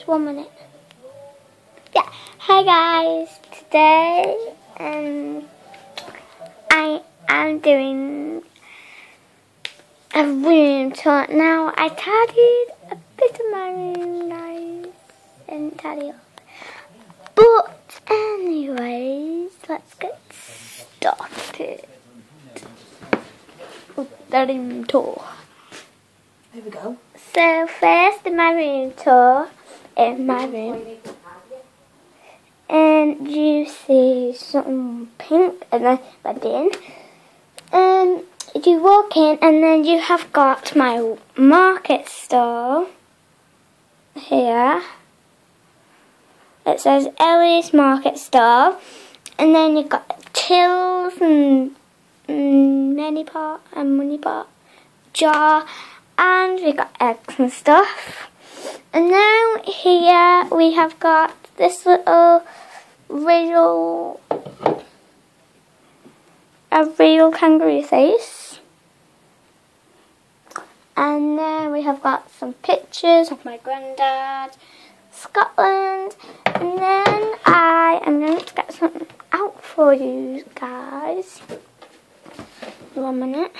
Just one minute. Yeah. Hi guys. Today, um, I am doing a room tour. Now I tidied a bit of my room, guys, and tidy up. But anyways, let's get started. With The room tour. Here we go. So first in my room tour, in my room, and you see something pink and then in. Um, you walk in and then you have got my market stall here. It says Ellie's Market Stall, and then you've got tills and many pot and money pot jar and we got eggs and stuff. And now here we have got this little real a real kangaroo face. And then we have got some pictures of my granddad, Scotland, and then I am going to get something out for you guys. One minute.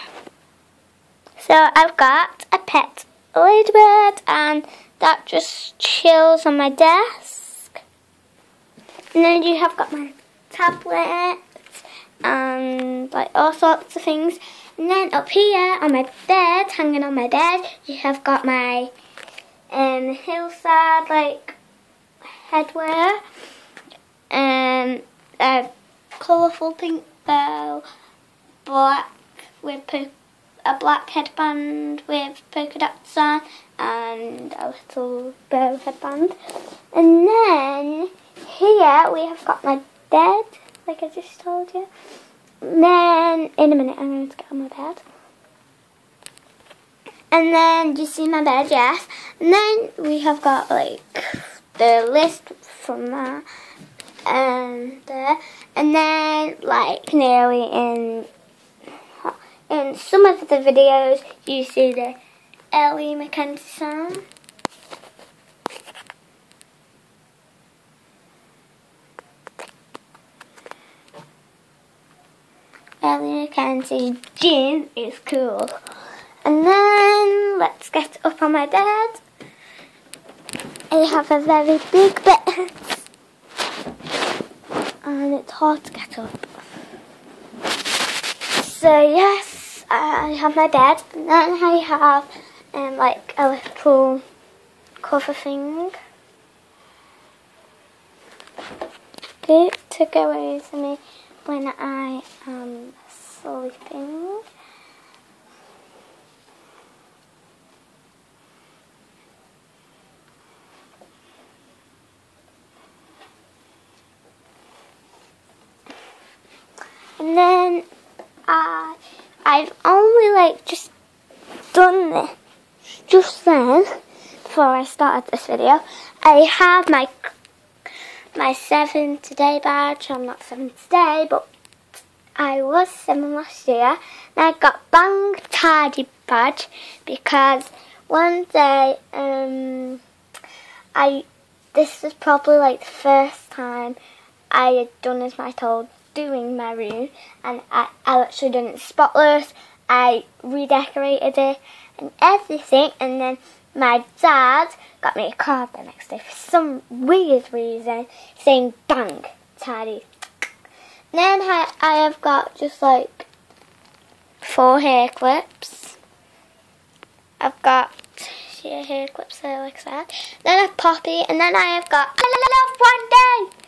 So I've got a pet ladybird and that just chills on my desk. And then you have got my tablet and like all sorts of things. And then up here on my bed, hanging on my bed, you have got my um, hillside like headwear and a colourful pink bow, black with polka a black headband with polka dots on and a little bow headband. And then here we have got my bed, like I just told you. And then in a minute I'm going to get on my bed. And then you see my bed, yes. And then we have got like the list from there and um, there. And then like nearly in in some of the videos you see the Ellie Mackenzie song. Ellie Mackenzie Jean is cool. And then let's get up on my bed. I have a very big bed and it's hard to get up. So yes, I have my bed, and then I have um, like a little cover thing to go over me when I am sleeping. And then I, I've only like just done this just then before I started this video. I have my my seven today badge. I'm not seven today, but I was seven last year. And I got bang tidy badge because one day um I this was probably like the first time I had done as my told doing my room and I, I actually done it spotless. I redecorated it and everything and then my dad got me a card the next day for some weird reason saying bang tidy. Then I, I have got just like four hair clips. I've got yeah, hair clips there like that. Then a poppy and then I have got love one day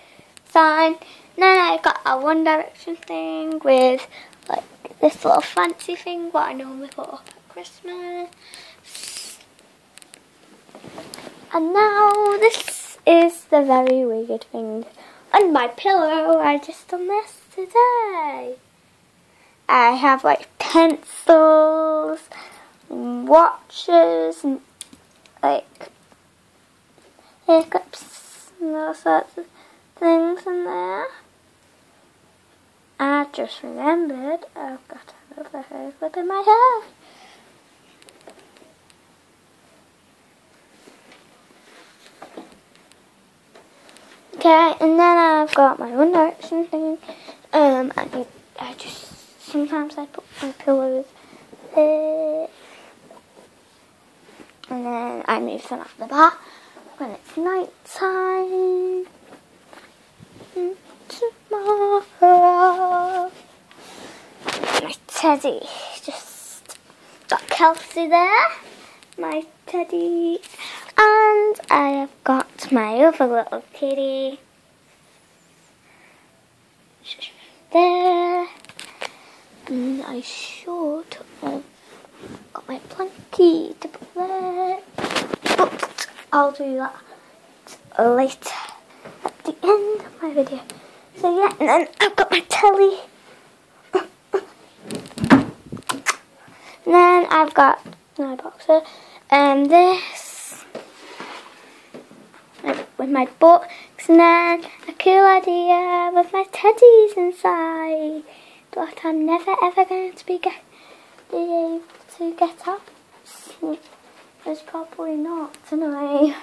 sign then I got a One Direction thing with like this little fancy thing what I normally put up at Christmas. And now this is the very weird thing. On my pillow, I just done this today. I have like pencils, watches, and like hiccups and all sorts of things in there. I just remembered I've got another hair clip in my hair. Okay, and then I've got my One Direction thing. Um, I, I just sometimes I put my pillows there, and then I move them at the back when it's night time. Tomorrow, my teddy just got Kelsey there, my teddy, and I have got my other little kitty there. And I should have got my blankie to put there. But I'll do that later at the end of my video. So yeah, and then I've got my telly. I've got my boxer and this with my books and then a cool idea with my teddies inside. But I'm never ever going to be, get, be able to get up. It's probably not tonight.